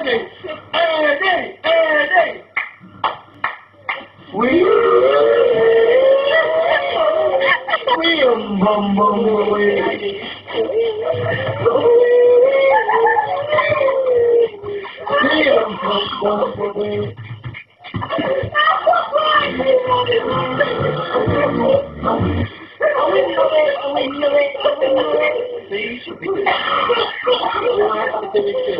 Eddie, Eddie, Eddie. We, we, um, bum, bum, we. We, um, bum, bum, we. See,